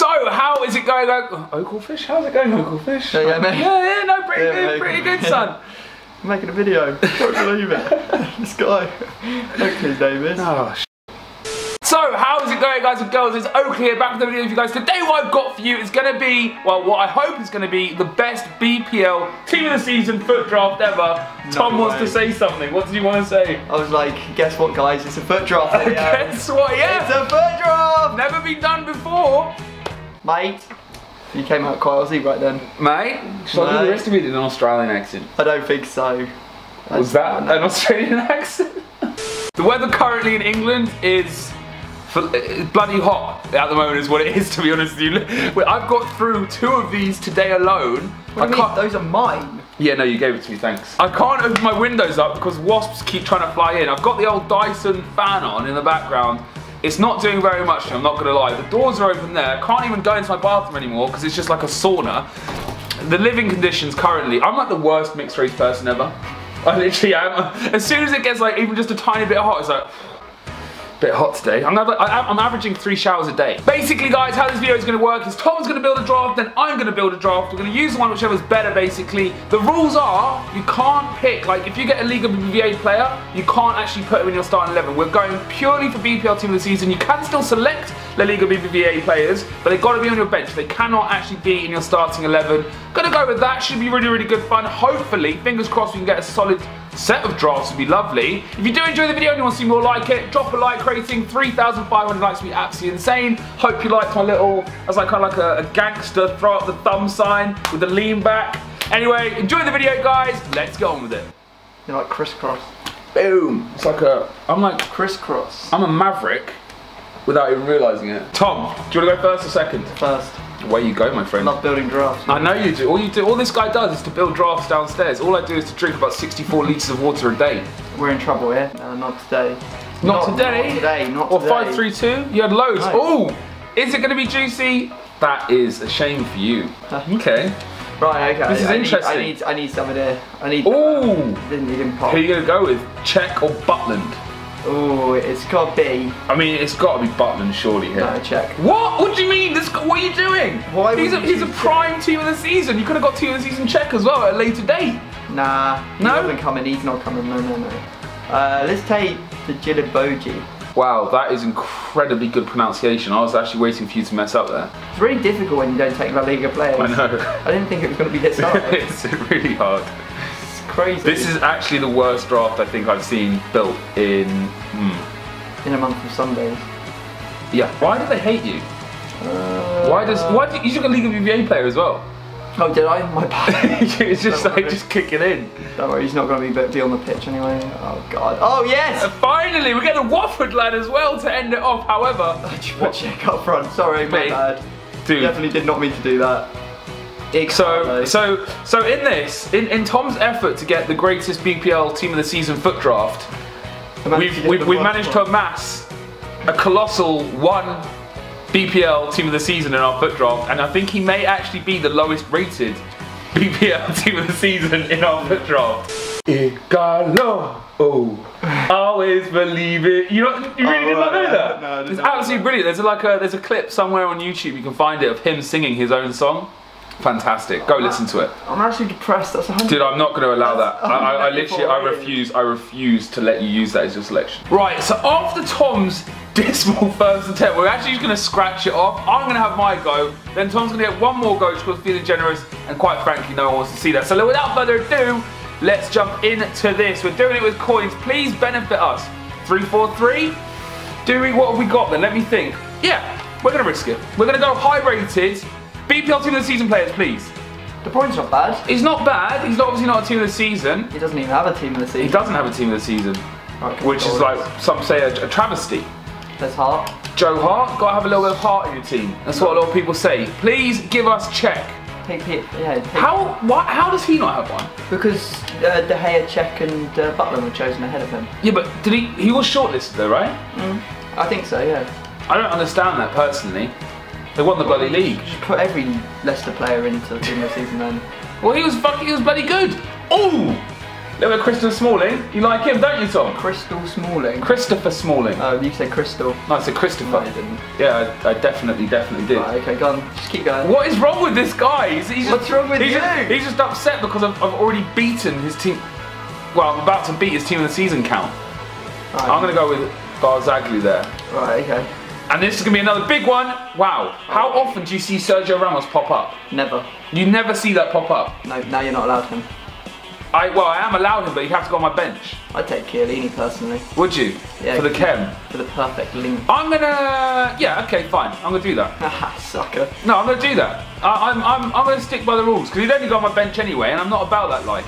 So, how is it going? Oh, Oakelfish? How's it going, Oakelfish? Yeah, yeah, mate. Yeah, yeah, no, pretty Yeah, good, mate. pretty good, son. I'm making a video. Can't believe it. this guy. Hopefully his name is. Oh, so, how is it going, guys and girls? It's Oakley here, back with the video for you guys. Today, what I've got for you is going to be, well, what I hope is going to be the best BPL Team of the Season FUT draft ever. No Tom wants to say something. What did you want to say? I was like, guess what, guys? It's a FUT draft. Guess what? Yeah. It's a FUT draft, never been done before. Mate. You came out quite Aussie right then. Mate, shall I do the rest of it in an Australian accent? I don't think so. Was that an Australian accent? the weather currently in England is uh, it's bloody hot at the moment, is what it is. To be honest with you, I've got through two of these today alone. What you can't. mean? Those are mine. Yeah, no, you gave it to me. Thanks. I can't open my windows up because wasps keep trying to fly in. I've got the old Dyson fan on in the background. It's not doing very much. I'm not gonna lie. The doors are open there. I can't even go into my bathroom anymore because it's just like a sauna. The living conditions currently, I'm like the worst mixed race person ever. I literally am. As soon as it gets like even just a tiny bit hot, it's like, bit hot today. I'm, I'm averaging three showers a day. Basically, guys, how this video is going to work is Tom's going to build a draft, then I'm going to build a draft. We're going to use the one whichever's better, basically. The rules are you can't pick, like, if you get a League of BBVA player, you can't actually put him in your starting 11. We're going purely for BPL team of the season. You can still select La Liga BBVA players, but they've got to be on your bench. They cannot actually be in your starting 11. Gonna go with that. Should be really, really good fun. Hopefully, fingers crossed, we can get a solid set of drafts would be lovely. If you do enjoy the video and you want to see more like it, drop a like rating. 3,500 likes would be absolutely insane. Hope you liked my little, as like kind of like a, a gangster throw up the thumb sign with the lean back. Anyway, enjoy the video, guys. Let's get on with it. You're like crisscross. Boom. It's like a, I'm like, Crisscross. I'm a maverick without even realizing it. Tom, do you want to go first or second? First. Away you go, my friend. I Love building drafts. I know you do. All you do, all this guy does is to build drafts downstairs. All I do is to drink about 64 litres of water a day. We're in trouble here. Uh, no, not today. Not, today. Not today. Not Or today. 532. You had loads. No. Oh, is it going to be juicy? That is a shame for you. Okay. Right. Okay. This is I interesting. Need, I need. I need some of the. I need. Ooh. Didn't need him pop. Who are you going to go with? Cech or Butland? Ooh, it's got to be. I mean, it's got to be Butland, surely here. No, Cech. What? What do you mean? This, what are you doing? Why he's a, he's a prime team of the season. You could have got team of the season Cech as well at a later date. Nah. He No? doesn't coming. He's not coming. No, no, no. Uh, let's take the Jiliboji. Wow, that is incredibly good pronunciation. I was actually waiting for you to mess up there. It's really difficult when you don't take La Liga players. I know. I didn't think it was going to be this hard. it's really hard. Crazy. This is actually the worst draft I think I've seen built in. Hmm. in a month of Sundays. Yeah. Why do they hate you? Uh, Why does why do you, you a League of BBA player as well? Oh, did I? My bad. it's just Don't like worry. just kick it in. Don't worry, he's not going to be be on the pitch anyway. Oh God. Oh yes. And finally, we get a Watford lad as well to end it off. However, Put Cech up front. Sorry, my Mate. bad. dude. Definitely did not mean to do that. So, so, so in this, in, in Tom's effort to get the greatest BPL team of the season FUT draft, we've, we've, we've managed to amass a colossal one BPL team of the season in our FUT draft, and I think he may actually be the lowest rated BPL team of the season in our FUT draft. Ighalo, oh, always believe it. You know, you really Oh, did not know oh, yeah. that. No, it's know absolutely brilliant. There's a, like a there's a clip somewhere on YouTube. You can find it of him singing his own song. Fantastic. Go listen to it. I'm actually depressed. That's a hundred. Dude, I'm not going to allow that. I, I, I literally, I refuse, I refuse to let you use that as your selection. Right, so after Tom's dismal first attempt, we're actually just going to scratch it off. I'm going to have my go, then Tom's going to get one more go because feeling generous, and quite frankly, no one wants to see that. So without further ado, let's jump into this. We're doing it with coins. Please benefit us. Three, four, three. Do we? What have we got then? Let me think. Yeah, we're going to risk it. We're going to go high rated. BPL team of the season players, please. The point's not bad. He's not bad. He's obviously not a team of the season. He doesn't even have a team of the season. He doesn't have a team of the season, Okay, which is like some say a, a travesty. There's Hart. Joe Hart, gotta have a little bit of heart in your team. That's what a lot of people say. Please give us Cech. Take P- yeah. Take, How? What? How does he not have one? Because uh, De Gea, Cech, and uh, Butler were chosen ahead of him. Yeah, but did he? He was shortlisted though, right? I think so. Yeah. I don't understand that personally. They won the bloody league. Just put every Leicester player into the team of season then. Well, he was fucking. He was bloody good. Oh, Little bit of Christopher Smalling. You like him, don't you, Tom? Crystal Smalling. Christopher Smalling. Oh, you said Crystal. no, I said No, Christopher. didn't. Yeah, I, I definitely, definitely did. Right, okay, go on. Just keep going. What is wrong with this guy? He's, he's What's just, wrong with he's you? Just, he's just upset because I've, I've already beaten his team. Well, I'm about to beat his team in the season count. Right, I'm going to go with Barzagli there. Right, okay. And this is going to be another big one. Wow. How oh. often do you see Sergio Ramos pop up? Never. You never see that pop up. No, now you're not allowed him. I Well, I am allowed him, but you have to go on my bench. I'd take Chiellini personally Would you? Yeah, For the chem. for the perfect link. I'm going to... Yeah, okay, fine. I'm going to do that. Haha, sucker. No, I'm going to do that. I, I'm, I'm, I'm going to stick by the rules because he'd only go on my bench anyway, and I'm not about that life.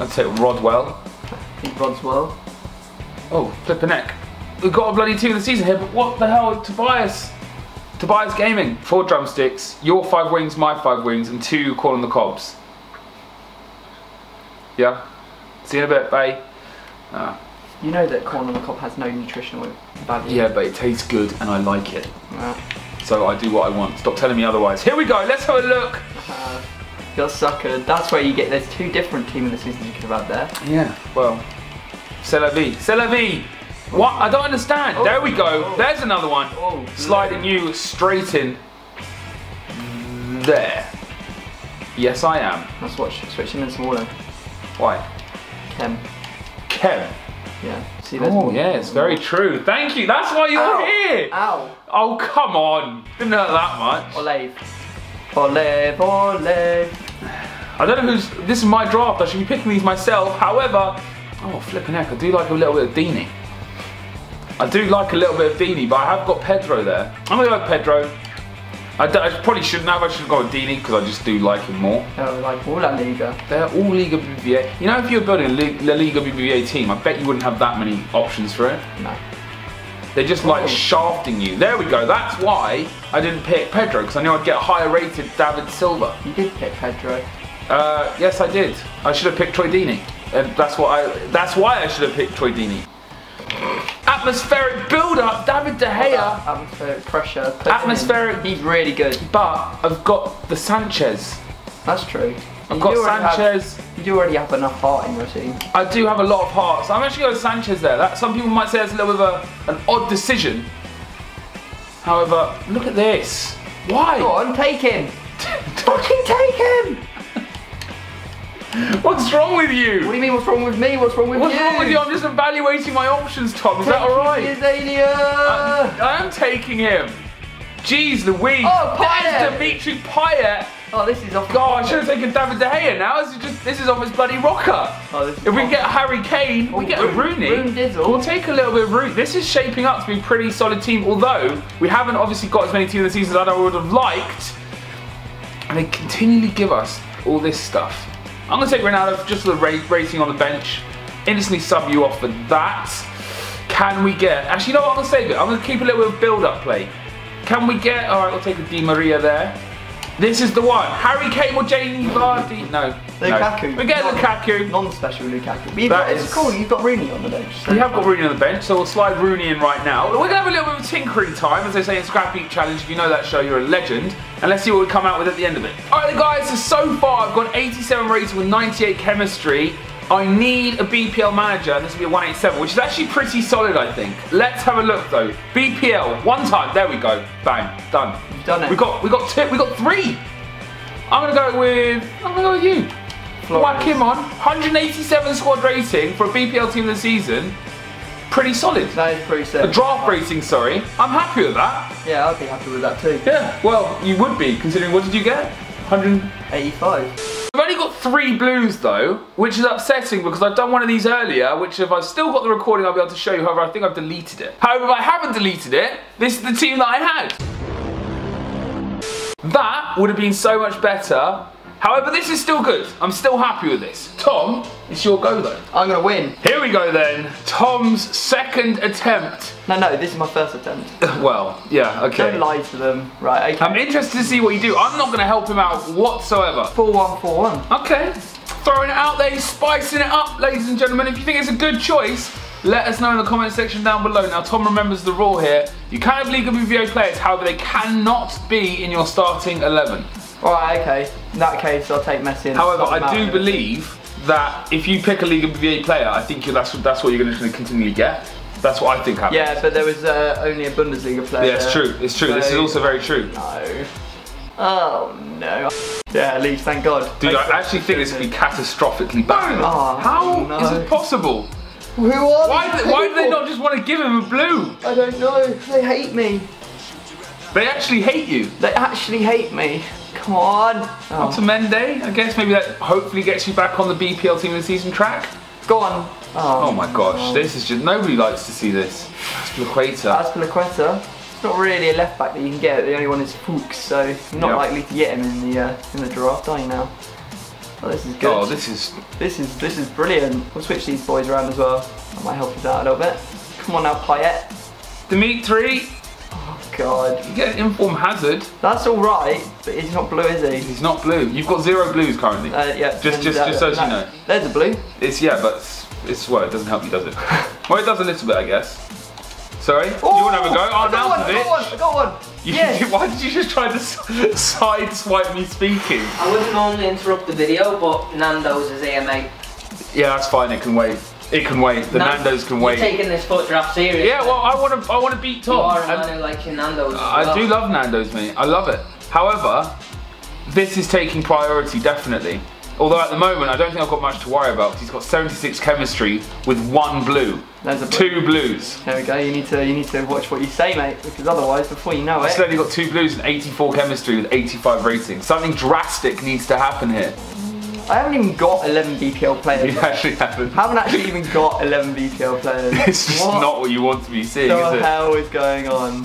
I'd take Rodwell. I think Rod's well. Oh, flipping neck. We've got a bloody two of the season here, but what the hell, Tobias? Tobias Gaming. Four drumsticks, your five wings, my five wings, and two calling the cobs. Yeah? See you in a bit, bye. Ah. You know that corn on the cob has no nutritional value. Yeah, but it tastes good and I like it. Right. So I do what I want. Stop telling me otherwise. Here we go, let's have a look. Uh, you're sucker. That's where you get. There's two different team in the season you could have had there. Yeah, well, c'est la vie. C'est la vie. What? I don't understand. Oh. there we go. oh. There's another one. Oh, Sliding you straight in. There. Yes, I am. Let's watch. Switching in Smalling. Why? Chem. Kev. Yeah. See, there's Oh, yeah, it's very true. Thank you. That's why you're Ow. here. Ow. Oh, come on. Didn't hurt that much. Olive. Olive. Olive. I don't know who's. This is my draft. I should be picking these myself. However, oh, flipping heck, I do like a little bit of Deeney. I do like a little bit of Deeney, but I have got Pedro there. I'm gonna go with Pedro. I, d- I probably shouldn't have. I should have gone with Deeney because I just do like him more. Oh, like all La Liga. They're all Liga BBVA. You know, if you're building a La Liga BBVA team, I bet you wouldn't have that many options for it. No. They're just like Oh. shafting you. There we go. That's why I didn't pick Pedro because I knew I'd get a higher rated David Silva. You did pick Pedro. Uh, yes, I did. I should have picked Troy Deeney. And that's what I. That's why I should have picked Troy Deeney. Atmospheric build-up, David De Gea. Atmospheric pressure. puts him in. Atmospheric- He's really good. But I've got the Sanchez. That's true. I've You got already have- Sanchez. you do already have enough heart in your team. I do have a lot of heart, so I'm actually going with Sanchez there. That some people might say that's a little bit of a, an odd decision. However, look at this. Why? Go on, take him. Fucking take him. What's wrong with you? What do you? mean? What's wrong with me? What's wrong with you? What's you? wrong with you? I'm just evaluating my options, Tom. Is that Take alright? Azalea. I am taking him. Jeez Louise. Oh, Payet. Dimitri Payet. oh, this is off. God, I should have taken David De Gea now. This is just this is off his bloody rocker. Oh, If we get Harry Kane, we Oh, get a Rooney. Roon Dizzle. We'll take a little bit of Rooney. This is shaping up to be a pretty solid team, although we haven't obviously got as many teams in the season as I would have liked. And they continually give us all this stuff. I'm going to take Ronaldo just for the ra- rating on the bench. Instantly sub you off for that. Can we get... Actually, you know what? I'm going to save it. I'm going to keep a little bit of build-up play. Can we get... Alright, we'll take a Di Maria there. This is the one. Harry Kane or Jamie Vardy? No. Lukaku. No. We get Non- Lukaku. Non-special Lukaku. But That is- cool. You've got Rooney on the bench. so- We have got Rooney on the bench, so we'll slide Rooney in right now. We're gonna have a little bit of tinkering time, as they say in Scrapheap Challenge. If you know that show, you're a legend. And let's see what we come out with at the end of it. Alright then guys, so so far I've got 87 rating with 98 chemistry. I need a BPL manager, and this will be a 187, which is actually pretty solid, I think. Let's have a look though. BPL, one time, there we go. Bang, done. Done it. We got we got two, we got three. I'm gonna go with I'm gonna go with you. Flores. Whack him on. 187 squad rating for a BPL team of the season. Pretty solid. That is pretty solid. A draft rating, sorry. I'm happy with that. Yeah, I'd be happy with that too. Yeah, well, you would be, considering what did you get? 100. 85. I've only got three blues though, which is upsetting because I've done one of these earlier, which if I've still got the recording, I'll be able to show you. However, I think I've deleted it. However, if I haven't deleted it, this is the team that I had. That would have been so much better. However, this is still good. I'm still happy with this. Tom, it's your go though. I'm gonna win. Here we go then. Tom's second attempt. No, no, this is my first attempt. Well, yeah, okay. Don't lie to them. Right, okay. I'm interested to see what you do. I'm not going to help him out whatsoever. 4141. Okay, throwing it out there, spicing it up, ladies and gentlemen. If you think it's a good choice, let us know in the comment section down below. Now, Tom remembers the rule here. You can have League of BVO players, however, they cannot be in your starting 11. Alright, okay. In that case, I'll take Messi. And However, I do believe that if you pick a League of BBA player, I think that's that's what you're going to continually get. That's what I think happens. Yeah, but there was uh, only a Bundesliga player. Yeah, it's true. It's true. This is also very true. No. Oh no. Yeah, at least thank God. Dude, Thanks I actually think this could be catastrophically bad. Oh, How no. is it possible? Who are Why, these do- why do they not just want to give him a blue? I don't know. They hate me. They actually hate you. They actually hate me. Come on. Oh. Otamendi, I guess maybe that hopefully gets you back on the BPL team of the season track. Go on. Oh, Oh my gosh, this is just nobody likes to see this. Azpilicueta. Azpilicueta. It's not really a left back that you can get. The only one is Fuchs, so you're not Yeah. likely to get him in the uh, in the draft, are you now? Oh, this is good. Oh, this is This is this is brilliant. We'll switch these boys around as well. That might help us out a little bit. Come on now, Payet. Dimitri. Oh God, You get an inform Hazard. that's all right, but he's not blue, is he? He's not blue. You've got zero blues currently. Uh, yeah. Just- just- just so you know. There's a blue. It's yeah, but it's, it's well, it doesn't help you, does it? well, it does a little bit, I guess. Sorry. Oh, you want to have a go? I Oh, got one. I got one. I got one. You- Yes. Why did you just try to s- side swipe me speaking? I wouldn't normally interrupt the video, but Nando's is AMA. Yeah, that's fine. It can wait. It can wait. The Nan- Nando's can wait. You're taking this FUT draft serious. Yeah, well, I want to. I want to beat You are a And- man who likes your Nando's. as I well. do love Nando's, mate. I love it. However, this is taking priority definitely. Although at the moment, I don't think I've got much to worry about because he's got 76 chemistry with one blue, There's a blue. two blues. There we go. You need to you need to watch what you say, mate, because otherwise, before you know it, He's only got two blues and 84 chemistry with 85 rating. Something drastic needs to happen here. I haven't even got 11 BPL players. You actually haven't. haven't actually even got 11 BPL players. It's just what not what you want to be seeing, the is it? hell is going on?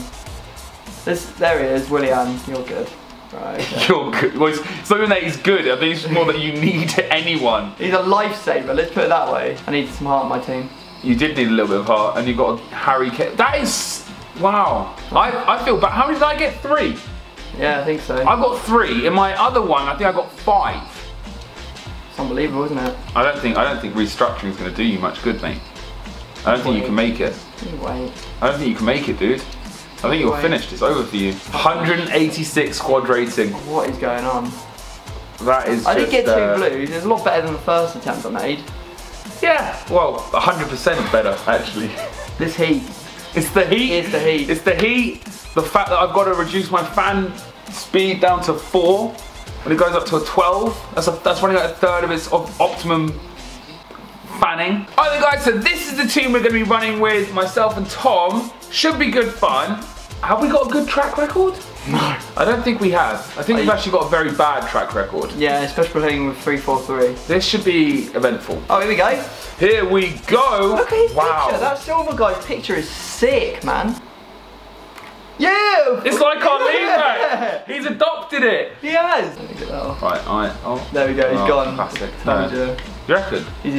This, there he is, Willian. You're good. Right. You're good. Well, it's, it's not even that he's good. I think it's more that you need anyone. He's a lifesaver. Let's put it that way. I need some heart in my team. You did need a little bit of heart, and you got a Harry Kane. That is wow. I, I feel bad. How many did I get? Three. Yeah, I think so. I got three. In my other one, I think I got five. It's unbelievable, isn't it? I don't think I don't think restructuring is going to do you much good, mate. I don't think you can make it. Anyway, I don't think you can make it, dude. I think you're finished. It's over for you. 186 squad rating. what is going on? That is. I did just, get two uh, blues. It's a lot better than the first attempt I made. Yeah. Well, 100% better actually. This heat. It's the heat. It's the heat. It's the heat. The fact that I've got to reduce my fan speed down to four when it goes up to a 12. That's a, that's running at a third of its optimum fanning. Alright guys, so this is the team we're going to be running with. Myself and Tom. Should be good fun. Have we got a good track record? No. I don't think we have. I think we've I- actually got a very bad track record. Yeah, especially playing with 3-4-3. This should be eventful. Oh, here we go. Here we go. Look at his wow. picture. That silver guy's picture is sick, man. Yeah! It's like our Yeah. He's adopted it. He has. Let me get that off. Right, alright. Oh. There we go, he's Oh, gone. classic. No. You. Reckon? He's a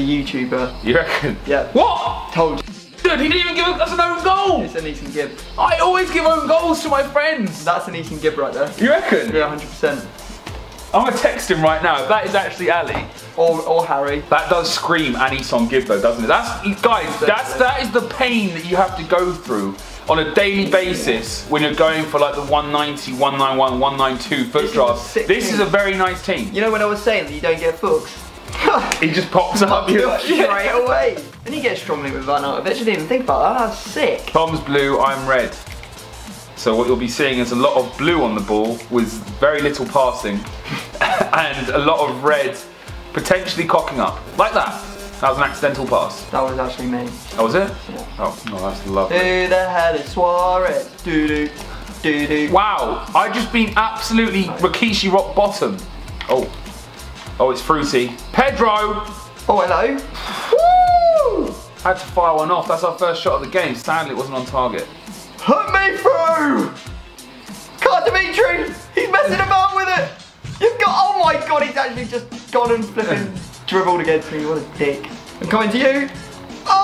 YouTuber. You reckon? Yeah. What? Told you. Dude, he didn't even give us an own goal. It's an Ethan Gibb. I always give own goals to my friends. That's an Ethan Gibb right there. You reckon? Yeah, 100%. I'm gonna text him right now. If that is actually Ali, Or, or Harry. that does scream Anisong Gibb though, doesn't it? That's guys. That's that is the pain that you have to go through on a daily basis when you're going for like the 190, 191, 192 foot This draft. This is a very nice team. You know when I was saying that you don't get Fuchs? He just pops up. you're Straight away. Then you get strongly with Van Arnautovic. I didn't even think about that. That's sick. Tom's blue, I'm red. So what you'll be seeing is a lot of blue on the ball with very little passing and a lot of red potentially cocking up. Like that. That was an accidental pass. That was actually me. Oh, was it? Yeah. Oh, no, that's lovely. Who the hell is Suarez? Doo doo. Doo doo. Wow, I've just been absolutely Rikishi rock bottom. Oh. Oh, it's fruity. Pedro! Oh, hello. Woo! Had to fire one off. That's our first shot of the game. Sadly, it wasn't on target. Put me through! Can't Dimitri! He's messing about with it! You've got. Oh my god, he's actually just gone and flipping dribbled against me. What a dick. I'm coming to you.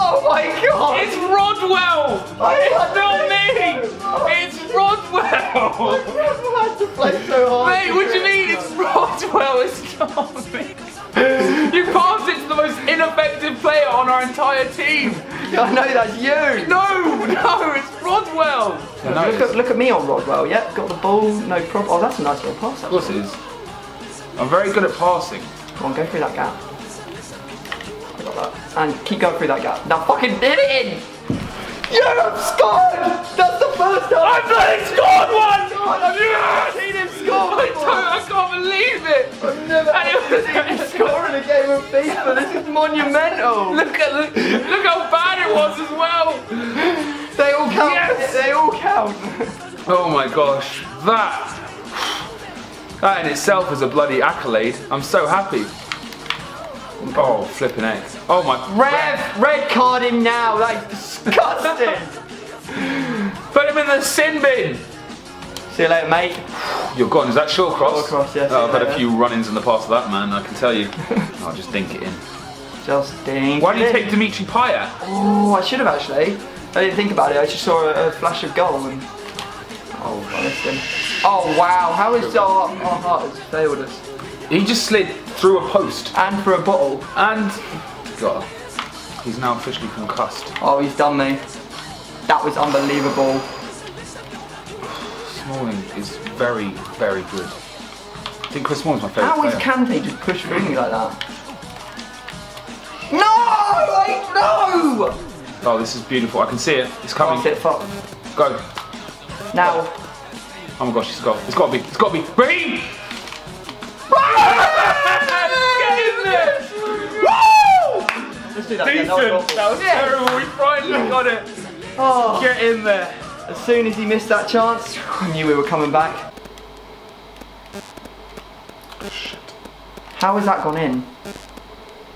Oh my god! It's Rodwell! I It's not had me! to- It's Rodwell! I've never had to play so hard. Mate, what do you mean? It's Rodwell, it's not me. You passed it to the most ineffective player on our entire team. Yeah, I know that's you. No, no, it's Rodwell. look, at, look at me on Rodwell. Yep, got the ball, no problem. Oh, that's a nice little pass. Of course it is. I'm very good at passing. Come on, go through that gap. like that. And keep going through that gap. Now fucking hit it in! You have scored! That's the first time I've bloody scored one! God, I've Yes! never seen him score I, I can't believe it! I've never And seen him score in a game of FIFA. This is monumental. Look at the, look how bad it was as well! They all count. Yes! They all count. Oh my gosh, that that in itself is a bloody accolade. I'm so happy. Oh, flipping egg. Oh my Rev, red card him now. That is disgusting. Put him in the sin bin. See you later, mate. You're gone. Is that Shawcross? Shawcross, yes, Oh, I've had a few run-ins in the past of that man. I can tell you. I'll just dink it in. Just ding. Why do you take Dimitri Payet? Oh, I should have actually. I didn't think about it. I just saw a, a flash of goal and. Oh, him. Oh wow! How is our, our heart has failed us? He just slid through a post And for a bottle. and God, he's now officially concussed. Oh, he's done me. That was unbelievable. Smalling is very, very good. I think Chris Smalling's my favourite How is player. Kante just push through me like that? No! No! oh, this is beautiful. I can see it. It's coming. It, fuck. Go. Now. Oh my gosh, it's got, it's got to be, it's got to be. Let's do that again. That was That was Yeah. terrible. We finally got it. Oh. Get in there. As soon as he missed that chance, I knew we were coming back. How has that gone in?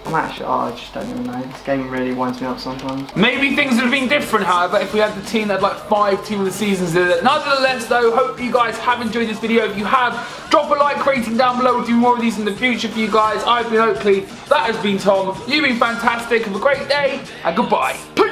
I'm actually, oh, I just don't even know. This game really winds me up sometimes. Maybe things would have been different, however, if we had the team that had like five team of the seasons in it. Nonetheless, though, hope you guys have enjoyed this video. If you have, drop a like rating down below. We'll do more of these in the future for you guys. I've been Oakley. That has been Tom. You've been fantastic. Have a great day, and goodbye. Peace.